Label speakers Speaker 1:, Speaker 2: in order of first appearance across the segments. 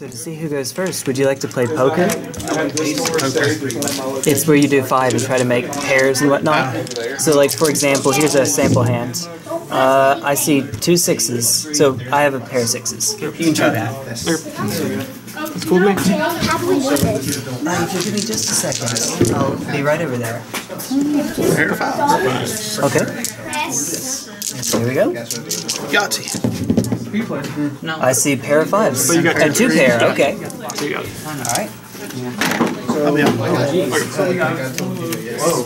Speaker 1: So to see who goes first, would you like to play poker? It's where you do five and try to make pairs and whatnot. So like for example, here's a sample hand. Uh, I see two sixes, so I have a pair of sixes. You can try that.
Speaker 2: That's cool with me.
Speaker 3: How do we do this?
Speaker 1: Uh, if you give me just a second, I'll be right over there.
Speaker 2: Pair of fives.
Speaker 1: Okay.
Speaker 3: Press.
Speaker 1: Here we go.
Speaker 2: Yahtzee.
Speaker 1: I see pair of fives.
Speaker 2: So you got
Speaker 1: and two
Speaker 2: two
Speaker 1: pair. Okay.
Speaker 2: So you got it.
Speaker 1: All right.
Speaker 2: I'll be on.
Speaker 1: Oh,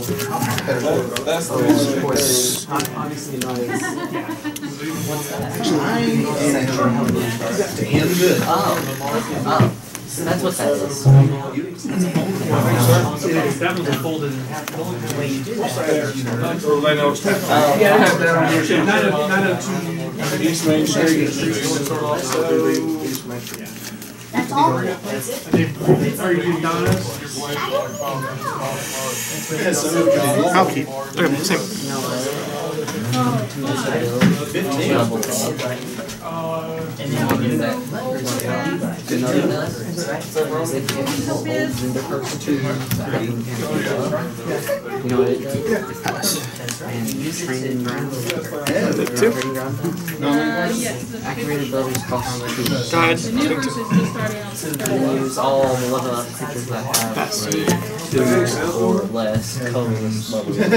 Speaker 1: so that's what that is.
Speaker 4: That was folded in half. The only way you do that. Nine oh, nine oh two. East Main Street.
Speaker 3: That's all.
Speaker 4: Are you doing donuts?
Speaker 2: I'll keep. Okay, same.
Speaker 1: Oh, and then we do that. Do another does. If it holds in the first two, you know what it does? And training ground. Training ground. Activated abilities cost two.
Speaker 2: Go ahead. Swing two.
Speaker 1: So you can use all the level up creatures that have
Speaker 2: Pass.
Speaker 1: two or less colorless levels.
Speaker 5: Dude,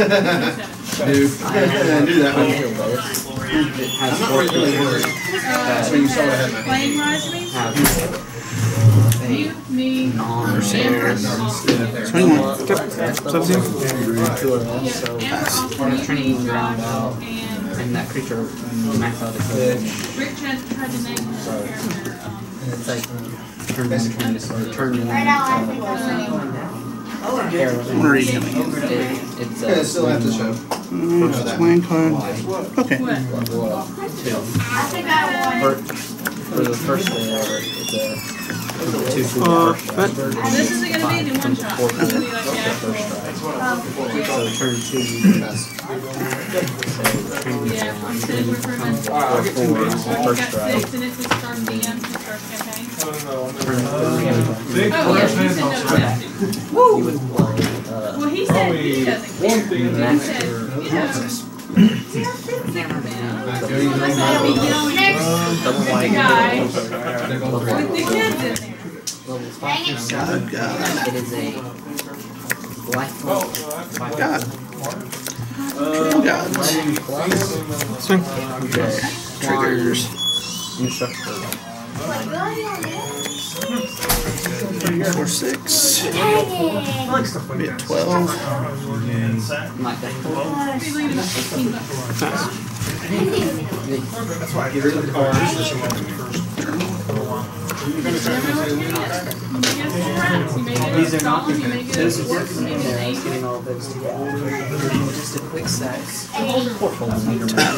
Speaker 1: I have
Speaker 5: do that one.
Speaker 1: It has
Speaker 5: really
Speaker 1: that
Speaker 5: you saw what
Speaker 6: Playing me,
Speaker 1: non
Speaker 2: Swing one. Yep.
Speaker 6: And
Speaker 1: we're ground
Speaker 6: and
Speaker 1: and that creature max out its. And it's like turn one, turn uh.
Speaker 2: Where are you coming in?
Speaker 1: It- It's
Speaker 5: Yeah, it's still at the show.
Speaker 2: Mm, Swing card. Okay.
Speaker 1: level up two.
Speaker 3: I think I
Speaker 1: For, for the first layer, it's a two two
Speaker 2: Uh,
Speaker 1: first
Speaker 2: but-
Speaker 6: This isn't gonna be in one shot.
Speaker 1: Four
Speaker 6: It's gonna be like
Speaker 1: the
Speaker 6: the actual.
Speaker 1: strike. So turn two, you pass.
Speaker 6: Yeah,
Speaker 1: ground,
Speaker 6: I'm
Speaker 1: then
Speaker 6: saying
Speaker 1: you
Speaker 6: we're for
Speaker 1: become
Speaker 6: a
Speaker 1: four four on the
Speaker 6: got six, and if we start DM, we start campaign.
Speaker 1: Turn
Speaker 6: Oh,
Speaker 1: three,
Speaker 6: yeah, he said no to that.
Speaker 1: you would play, uh,
Speaker 6: Well, he said he doesn't care. He
Speaker 1: max
Speaker 6: said,
Speaker 1: your
Speaker 6: he doesn't.
Speaker 1: I can't remember the.
Speaker 6: I said, we get on next
Speaker 1: Double
Speaker 6: with the
Speaker 1: white.
Speaker 6: guy,
Speaker 1: Level
Speaker 6: with the kids in there.
Speaker 1: level.
Speaker 2: God, God.
Speaker 1: It is a lifelink.
Speaker 2: God. God.
Speaker 1: Plus
Speaker 2: Swing.
Speaker 1: triggers. Instructor.
Speaker 3: What, really on this?
Speaker 2: Four, six.
Speaker 3: Dang it.
Speaker 2: Be at twelve.
Speaker 1: Like that.
Speaker 6: He's leaving about fifteen bucks.
Speaker 2: Pass.
Speaker 1: These are not different. Those are different in there. I was getting all those together. Just a quick set.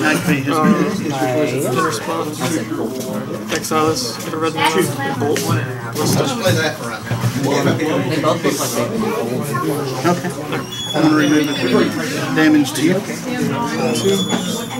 Speaker 2: Activate his
Speaker 1: My,
Speaker 2: response.
Speaker 1: I.
Speaker 2: Exile this. Get a red.
Speaker 1: They both look like been.
Speaker 2: Okay. I'm gonna remove the damage to you.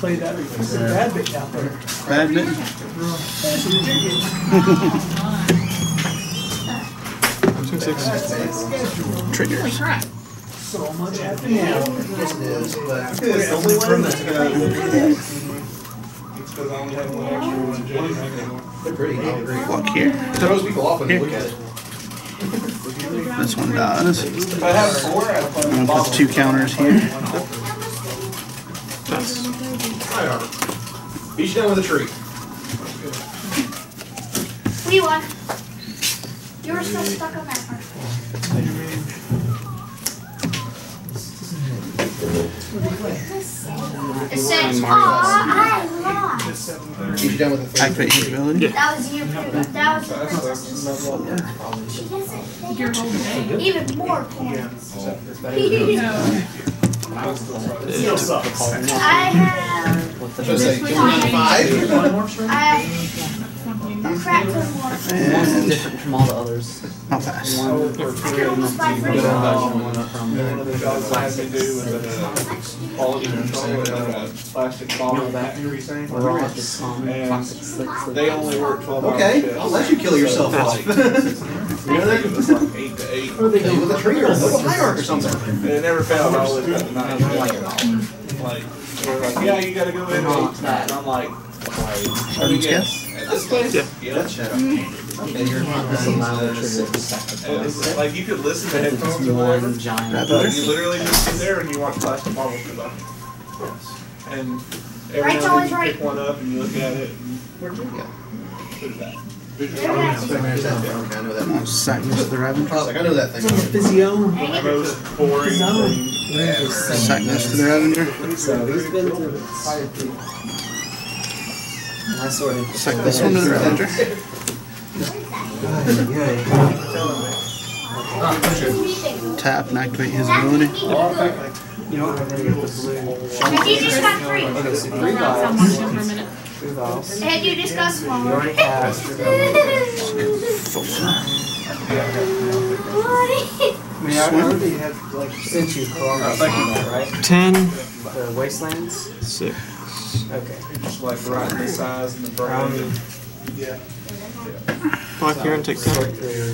Speaker 7: play that bad bit out there.
Speaker 2: Badminton. Swing six. Triggers.
Speaker 7: So much happening now.
Speaker 5: They're pretty, I agree.
Speaker 2: Walk here.
Speaker 5: Throws people off when they look at it.
Speaker 2: This one dies.
Speaker 7: If I have four, I put
Speaker 2: I'm gonna put two counters here.
Speaker 5: Nice. Each down with a tree.
Speaker 3: We won. You were still stuck on that part. It says, aw, I
Speaker 5: Get you down with a three.
Speaker 8: Activate his ability.
Speaker 3: That was you. That was the princess's. She doesn't. They
Speaker 1: Your whole day.
Speaker 3: even more points. I have.
Speaker 5: So say, two nine five?
Speaker 3: I have a crap ton
Speaker 4: different from all the others.
Speaker 8: I'll pass.
Speaker 3: I could almost buy three.
Speaker 7: One of the jobs I had to do was at a quality control at a plastic bottle factory thing. They only work twelve hour
Speaker 5: Okay. I'll let you kill yourself off.
Speaker 7: Really? It was like eight to eight.
Speaker 5: Hey, With a tree or a high arc or something.
Speaker 7: And it never failed, I always got the night. Like, they're like, yeah, you gotta go in at eight. And I'm like, let me guess. At this place? Yeah.
Speaker 5: Shut up. Okay, you're
Speaker 7: And oh, Like, you could listen to headphones or whatever. But you literally just sit there and you watch plastic bottles go by. And every
Speaker 3: Right's
Speaker 7: now and then you
Speaker 3: right.
Speaker 7: pick one up and you look at it and
Speaker 5: Where'd you go?
Speaker 7: put it back.
Speaker 5: Okay, I know that.
Speaker 8: I'll sack this to the Ravager.
Speaker 5: Like, I know that thing.
Speaker 2: Physio.
Speaker 7: Most boring thing ever.
Speaker 8: Sack this to the Ravager.
Speaker 4: So he's been through quite a few. I sort
Speaker 8: this one to the Ravager. Tap and activate his ability.
Speaker 3: You know you just got three.
Speaker 4: Okay, so three
Speaker 1: Sound
Speaker 4: vials.
Speaker 1: like him for a minute.
Speaker 4: Three vials.
Speaker 3: And you just got small.
Speaker 4: You already have.
Speaker 3: What?
Speaker 4: I mean, I already have like sent you Columbus on that, right?
Speaker 6: Ten,
Speaker 4: The wastelands.
Speaker 6: six.
Speaker 4: Okay.
Speaker 7: Just like right in the size and the brand.
Speaker 6: Um,
Speaker 7: Yeah.
Speaker 6: Block here and take ten.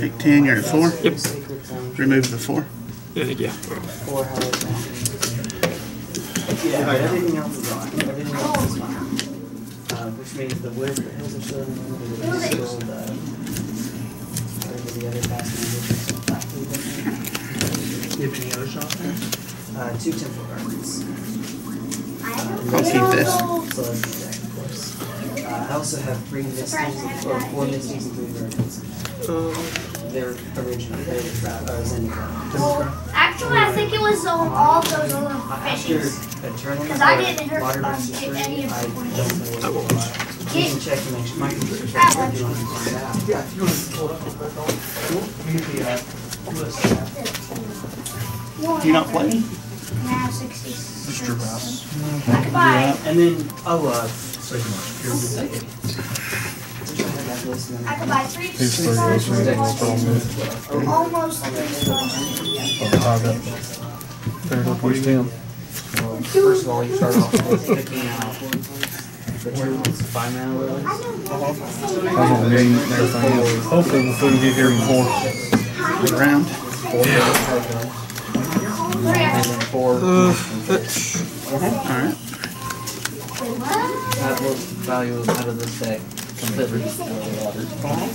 Speaker 8: Take 10, you're at 4.
Speaker 6: Yep.
Speaker 4: Secret zone.
Speaker 8: Remove the 4.
Speaker 6: Yeah, yeah.
Speaker 4: Four Howard Yeah, everything else is on. Everything else is fine. Uh, which means the wood, the hills are still in there, the wood is still the. Whatever the other passing
Speaker 2: You have any other shots there?
Speaker 4: Uh, two temple gardens.
Speaker 8: I'll keep this.
Speaker 4: So that's the deck, of course. Uh, I also have three misties, or four misties and three gardens. They're original, they're trap, uh, Zendikar.
Speaker 3: Well, actually, I think it was um, all those other
Speaker 4: After
Speaker 3: fishes.
Speaker 4: a tournament
Speaker 3: Because I didn't hurt um,
Speaker 4: versus
Speaker 3: any of
Speaker 4: I
Speaker 3: the
Speaker 4: don't
Speaker 3: points.
Speaker 4: know what it was. You can check to make sure my computer's working on it.
Speaker 2: Yeah, if you want to pull it up, that's all. Cool. You get the, uh.
Speaker 8: Do you not play?
Speaker 3: Nah, 60.
Speaker 8: Just your house.
Speaker 3: I could buy,
Speaker 4: And then, oh, uh. Second. Wish I had that list and
Speaker 3: I could buy three stars for almost three stars.
Speaker 4: Well, First of all, you start off with picking out the two five mana lilies.
Speaker 6: Hopefully before you get here before.
Speaker 8: Good round.
Speaker 4: Four Pokemon, and then four.
Speaker 8: Alright.
Speaker 4: That will value out of this deck completely out of the water.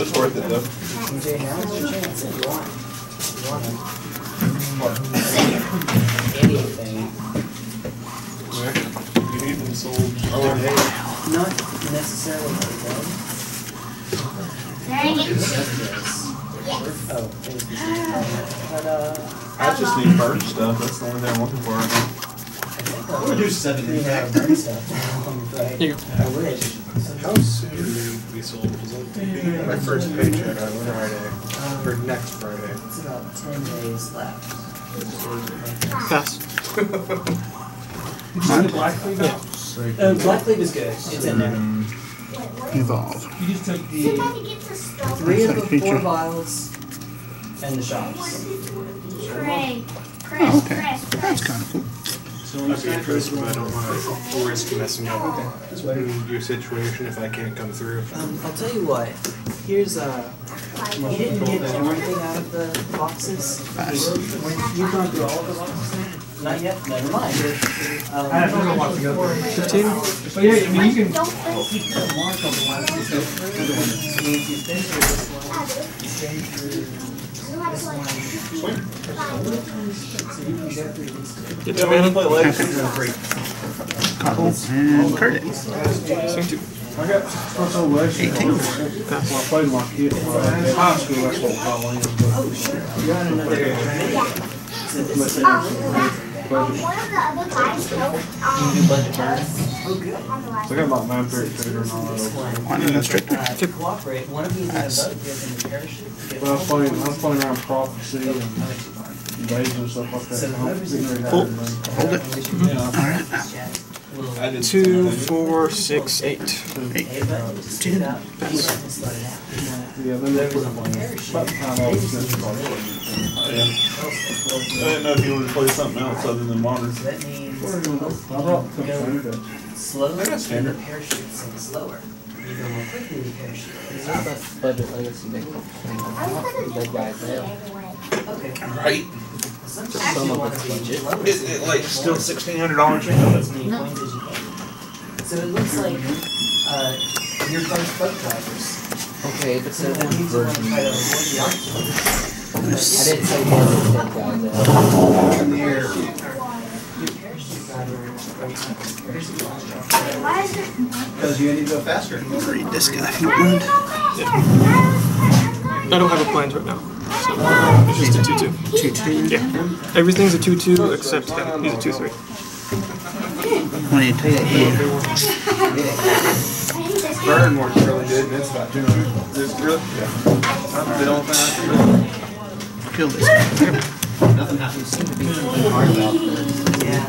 Speaker 7: It's worth it though.
Speaker 4: TJ, now's your chance if you want. If you want to. Anything.
Speaker 7: You need them sold.
Speaker 4: Not necessarily like that.
Speaker 3: Dang it.
Speaker 4: Oh, thank you. But,
Speaker 7: I just need merch stuff, that's the only thing I'm looking for right now.
Speaker 4: I'm gonna do seven. We have burn stuff now,
Speaker 6: Here
Speaker 4: I wish.
Speaker 9: How soon do they be sold? Is it my first paycheck on Friday, or next Friday?
Speaker 4: It's about ten days left.
Speaker 6: Pass.
Speaker 4: Uh, Black Cleave is good. It's in there.
Speaker 8: Evolve.
Speaker 2: You just took the,
Speaker 3: Somebody get the stuff.
Speaker 4: Three of the four vials and the shops.
Speaker 3: Pray. Press,
Speaker 8: Oh, okay.
Speaker 3: press,
Speaker 8: That's kind of cool.
Speaker 9: So I'd be interested, but I don't want to risk messing up your situation if I can't come through.
Speaker 4: Um, I'll tell you what. Here's a. you didn't get everything out of the boxes.
Speaker 8: Pass.
Speaker 4: You've gone through all of the boxes. Not yet. Never mind. Um,
Speaker 2: I don't know what to go for.
Speaker 6: Fifteen?
Speaker 2: But yeah, I mean, you can,
Speaker 3: Don't think.
Speaker 4: means you've been through this one. You've been this one. You can go through these.
Speaker 6: Get
Speaker 7: play legs.
Speaker 8: And Curtis.
Speaker 6: Two.
Speaker 7: I got old legs.
Speaker 8: 18.
Speaker 7: When I played my high school, that's what.
Speaker 4: Oh, sure. You're on another. So this is
Speaker 3: Um, one of the other guys helped, um,
Speaker 4: You do budget burn.
Speaker 3: us
Speaker 4: Oh, good.
Speaker 3: on the last.
Speaker 9: I about nine thirty trader and all that.
Speaker 4: This one,
Speaker 8: One in the stricter.
Speaker 4: uh, to cooperate, one of you is gonna
Speaker 8: Pass.
Speaker 4: vote, you're gonna parachute. you get
Speaker 9: But I was playing, I was playing around prophecy and
Speaker 4: vote, how much you want.
Speaker 9: invasion and stuff like that.
Speaker 4: So
Speaker 9: and I
Speaker 4: whoever's
Speaker 9: didn't really
Speaker 4: in
Speaker 9: have
Speaker 8: Full.
Speaker 9: Anything.
Speaker 8: Hold it. Alright.
Speaker 7: I did
Speaker 6: Two, four, six, eight.
Speaker 8: Eight.
Speaker 4: Hey, but just stick it out. You don't have to start it out.
Speaker 9: Yeah, then
Speaker 4: There
Speaker 9: there
Speaker 4: was
Speaker 9: was
Speaker 4: a parachute.
Speaker 9: about time I was finished college.
Speaker 7: I didn't know if you wanted to play something else other than modern.
Speaker 4: So that means
Speaker 9: What are you doing? I brought some standard.
Speaker 4: slower,
Speaker 7: I got
Speaker 4: and the
Speaker 7: standard.
Speaker 4: parachute sinks slower. You go more quickly, the parachute.
Speaker 10: Is that the budget legacy they
Speaker 3: I was gonna
Speaker 10: Big
Speaker 3: do
Speaker 10: guys
Speaker 3: it
Speaker 10: there.
Speaker 4: Okay.
Speaker 7: Right.
Speaker 4: Sometimes
Speaker 10: Some
Speaker 4: you
Speaker 10: of
Speaker 4: want
Speaker 10: it's
Speaker 4: to be
Speaker 10: budget.
Speaker 4: lower.
Speaker 7: Is it like still sixteen hundred dollars?
Speaker 4: as many coins as you can. So it looks like, uh, you're both boat drivers.
Speaker 10: Okay, but
Speaker 4: So
Speaker 10: so
Speaker 4: that means you want to try to avoid the oxygen.
Speaker 10: I didn't say one of the big guys.
Speaker 4: Your parachute driver, or parachute driver.
Speaker 3: Why is it?
Speaker 5: Because you need to go faster.
Speaker 8: Read this guy if you
Speaker 3: Why
Speaker 8: would.
Speaker 3: it not faster? Why
Speaker 6: I don't have a plans right now. So it's just a two-two.
Speaker 8: Two two.
Speaker 6: Yeah. Everything's a two-two except him. He's a two-three.
Speaker 8: What do you take here?
Speaker 3: I hate this.
Speaker 9: Burn works really good and it's about two hundred.
Speaker 7: This really? Yeah. They don't think
Speaker 8: Kill this guy.
Speaker 5: Nothing happens.
Speaker 4: Yeah.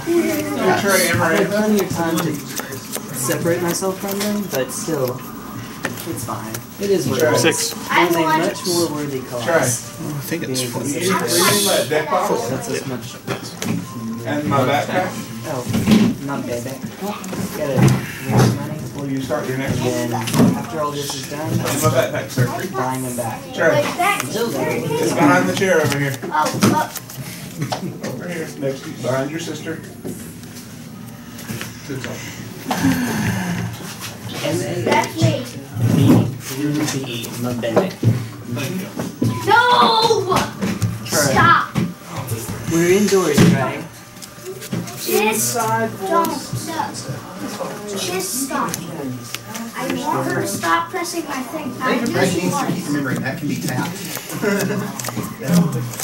Speaker 4: I've had plenty of time to separate myself from them, but still, it's fine. It is what it is.
Speaker 6: Six.
Speaker 3: I
Speaker 4: a
Speaker 3: want
Speaker 4: much more worthy cause.
Speaker 7: Try.
Speaker 8: Oh, I think it's
Speaker 4: Being
Speaker 8: four.
Speaker 4: considered.
Speaker 7: that deck box
Speaker 4: That's as much.
Speaker 7: and my backpack.
Speaker 4: Oh, not bad. Gotta make money.
Speaker 7: Will you start your next
Speaker 4: And
Speaker 7: one?
Speaker 4: then after all this is done,
Speaker 7: In my backpack, sir.
Speaker 4: buying them back.
Speaker 7: Sure.
Speaker 3: Like that.
Speaker 4: Until then,
Speaker 7: It's behind the chair over here.
Speaker 3: Oh, oh,
Speaker 7: Over here, next to you, behind your sister.
Speaker 3: that's me.
Speaker 4: B, Mbembe.
Speaker 3: No! Stop.
Speaker 4: We're indoors, right?
Speaker 3: Just don't. No. Just stop. I want her to stop pressing my thing. I
Speaker 5: Brett
Speaker 3: she
Speaker 5: needs to keep remembering that can be tapped.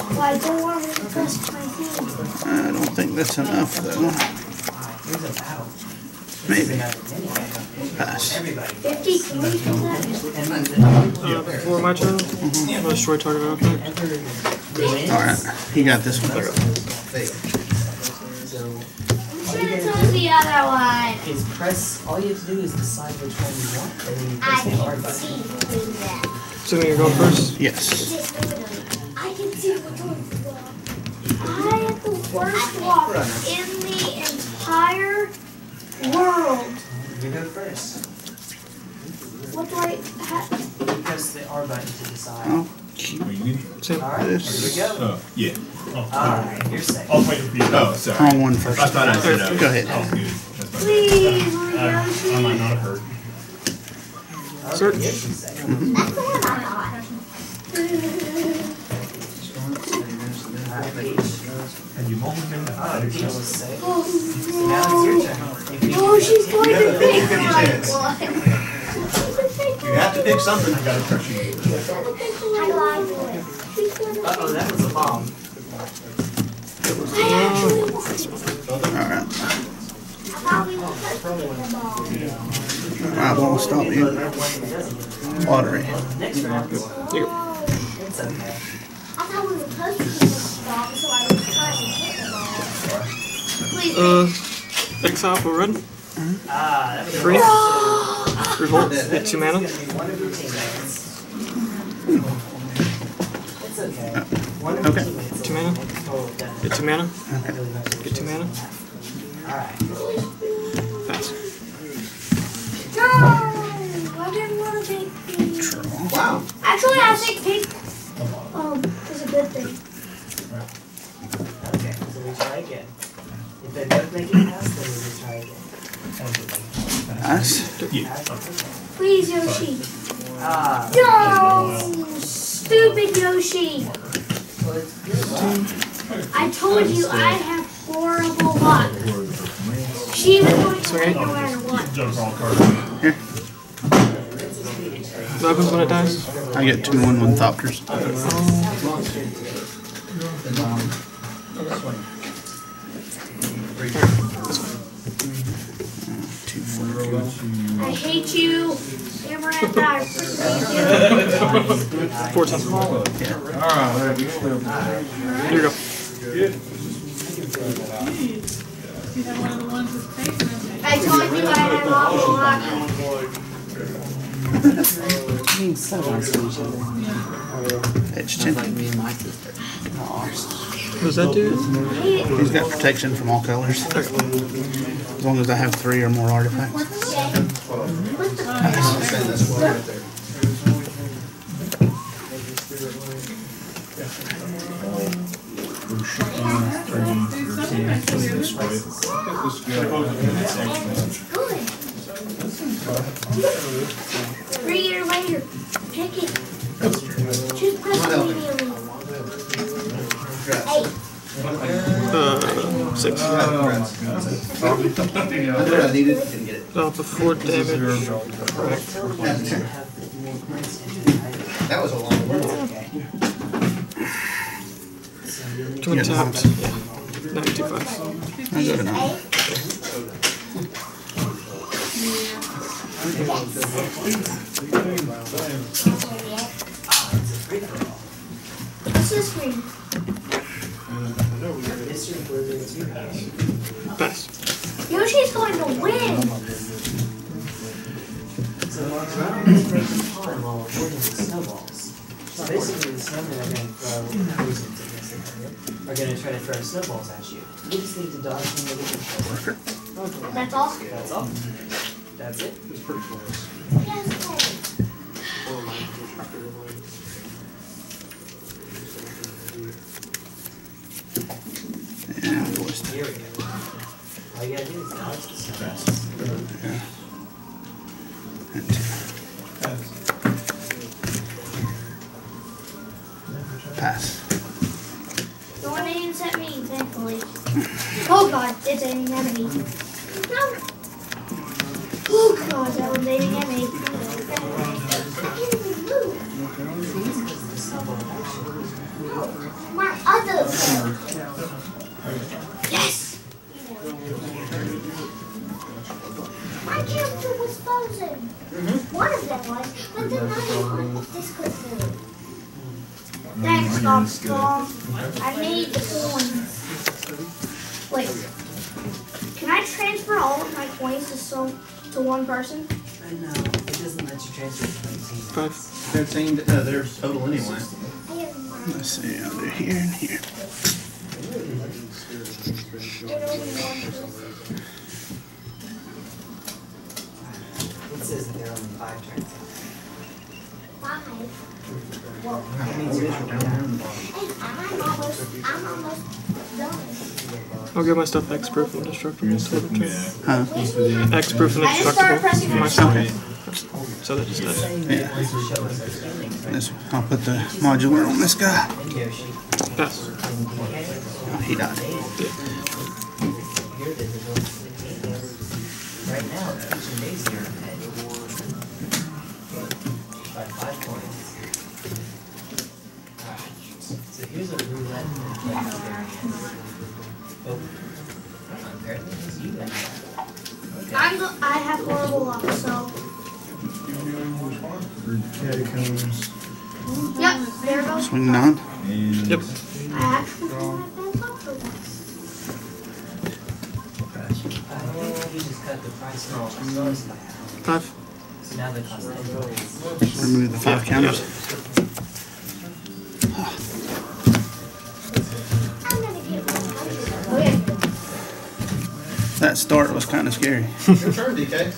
Speaker 3: Well, I don't want her to press my thing.
Speaker 8: I don't think that's enough though.
Speaker 4: Here's a battle.
Speaker 8: Maybe.
Speaker 4: Anyway,
Speaker 8: Pass.
Speaker 4: everybody.
Speaker 3: 50 can we do that?
Speaker 4: And then
Speaker 6: Uh, before my turn, I'll destroy target artifact.
Speaker 8: Alright. He got this one.
Speaker 5: There you go.
Speaker 4: So
Speaker 3: I'm sure it was the other one.
Speaker 4: is press. All you have to do is decide which one you want, and then you
Speaker 3: I
Speaker 4: press the R
Speaker 3: can
Speaker 4: button.
Speaker 3: see doing that.
Speaker 6: So then you go first.
Speaker 8: Yes.
Speaker 3: I can see which one you want. I have the worst walk in the entire world.
Speaker 4: You go first.
Speaker 3: What do I have?
Speaker 4: You press the R button to decide.
Speaker 8: Oh,
Speaker 6: Same.
Speaker 4: All right, here we
Speaker 8: this.
Speaker 4: go.
Speaker 11: Oh, yeah.
Speaker 4: Oh, All right, you're safe.
Speaker 11: I'll wait for you. Oh, oh sorry.
Speaker 8: Wrong one first.
Speaker 11: I thought I said that.
Speaker 8: Go ahead.
Speaker 11: Oh, good. That's fine.
Speaker 3: Please,
Speaker 11: I, uh,
Speaker 3: I
Speaker 11: might not have heard.
Speaker 6: Search.
Speaker 4: You're safe.
Speaker 3: That's the one I got.
Speaker 4: Alright, Peach.
Speaker 11: Have you multiple
Speaker 4: Oh, Peach was safe.
Speaker 3: Oh,
Speaker 4: So now it's your turn. You-
Speaker 3: no, she's going
Speaker 5: have
Speaker 3: to pick
Speaker 5: 50-50
Speaker 3: the right
Speaker 5: chance.
Speaker 3: one.
Speaker 5: You have to pick something. I gotta crush you.
Speaker 3: She's gonna pick the right one. She's gonna
Speaker 4: Uh oh, that was a bomb.
Speaker 3: I.
Speaker 8: Alright.
Speaker 3: I thought we were supposed to pick the ball.
Speaker 8: I won't stop you.
Speaker 4: One.
Speaker 8: Lottery.
Speaker 4: Next round.
Speaker 3: Oh,
Speaker 4: It's okay.
Speaker 3: I thought we were supposed to pick the ball, so I was trying to hit the ball. Please,
Speaker 6: Uh, exile for red.
Speaker 4: Ah, that was a
Speaker 6: Three.
Speaker 4: bomb.
Speaker 6: Revolt. Hit two mana.
Speaker 4: It's gonna be one of your teammates. It's okay. One of your
Speaker 8: Okay.
Speaker 4: teammates.
Speaker 6: Two mana.
Speaker 4: Oh.
Speaker 6: Get two mana.
Speaker 4: Really
Speaker 6: Get two mana. Pass.
Speaker 3: no! I didn't want to take the...
Speaker 5: Wow.
Speaker 3: Actually, I think pink um, is a good thing.
Speaker 4: Okay, so we try again. If they both make it pass, then we just try again.
Speaker 8: Nice.
Speaker 11: Yeah.
Speaker 3: Please, Yoshi.
Speaker 4: Ah.
Speaker 3: No! Stupid Yoshi.
Speaker 4: Well, it's good.
Speaker 3: I told you I have horrible luck. She was going to win no matter what.
Speaker 11: Jump all card.
Speaker 6: What happens when it dies?
Speaker 8: I get two one one thopters.
Speaker 3: Hate you. Amarantha, I freaking hate you.
Speaker 6: Fourteen. Here you go.
Speaker 7: You have one of the ones that's facing us.
Speaker 3: I told you I had a lot of luck.
Speaker 4: I mean, so nice to each other.
Speaker 8: Edge
Speaker 4: Sounds like me and my sister.
Speaker 6: What does that do?
Speaker 8: He's got protection from all colors. As long as I have three or more artifacts.
Speaker 5: Send this one right there.
Speaker 3: Three years later, take it. Choose press immediately. Eight.
Speaker 6: Uh, six.
Speaker 5: Under I needed, didn't get it.
Speaker 6: Drop of four damage.
Speaker 5: That was a long word.
Speaker 6: Two untapped. Yeah. Ninety-two five.
Speaker 8: I go to nine.
Speaker 3: What's this screen?
Speaker 6: Pass.
Speaker 3: Yoshi's going to win.
Speaker 4: To try to throw snowballs at you. You just need to dodge them with your control.
Speaker 3: That's all.
Speaker 4: That's all. That's it.
Speaker 3: Yes.
Speaker 8: Yeah, voiced.
Speaker 4: Here we go. All you gotta do is dodge the snowballs.
Speaker 8: Yeah. And
Speaker 3: Oh god, that was aiming at me. My other Yes! My character was frozen. One of them was, but the other one this move. Thanks, Strong. I need the person?
Speaker 4: Uh, no, it doesn't let you transfer to the team.
Speaker 6: Five.
Speaker 5: Fifteen, uh, their total anyway.
Speaker 3: I have nine.
Speaker 8: Let's see, I'll do here and here.
Speaker 3: There's only one person.
Speaker 4: It says that there are only five turns.
Speaker 3: Five.
Speaker 4: That means you're not done.
Speaker 3: Hey, I'm almost, I'm almost done.
Speaker 6: I'll get my stuff hexproof and destructible until the turn.
Speaker 8: Huh?
Speaker 6: hexproof and
Speaker 3: I just
Speaker 6: indestructible for
Speaker 3: my
Speaker 6: myself. So that just does.
Speaker 8: Yeah.
Speaker 4: This will show us our feelings.
Speaker 8: This, I'll put the modular on this guy.
Speaker 4: And Yoshi.
Speaker 6: Pass.
Speaker 4: And DK.
Speaker 8: Oh, he died.
Speaker 4: Here
Speaker 1: Catacombs
Speaker 3: Yep.
Speaker 8: Swing nine.
Speaker 1: and
Speaker 6: Yep.
Speaker 3: I actually don't have bad luck for once.
Speaker 4: You just cut the price of all the stars by half.
Speaker 6: Five.
Speaker 4: So now they cost ten points.
Speaker 8: Remove the five counters.
Speaker 3: I'm gonna get one. Okay.
Speaker 8: That start was kind of scary.
Speaker 5: Your turn, DK.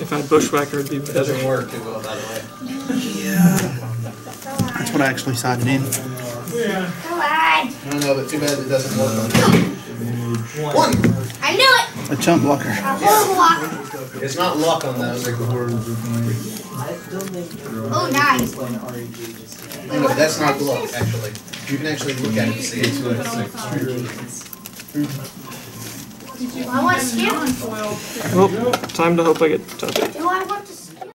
Speaker 6: If I had bushwhacker, it'd be better.
Speaker 5: work too well, by the way.
Speaker 8: That's what I actually signed in. Yeah.
Speaker 3: Come on.
Speaker 5: I don't know, but too bad it doesn't work on One!
Speaker 3: I knew it.
Speaker 8: A chump blocker.
Speaker 3: A horrible luck.
Speaker 5: It's not luck on those.
Speaker 4: I still think.
Speaker 3: Oh, nice.
Speaker 4: When REG.
Speaker 5: No, no, that's not luck, actually. You can actually look at it and see it's it.
Speaker 3: I want to skip.
Speaker 6: Well, time to hope I get top eight.
Speaker 3: Do I want to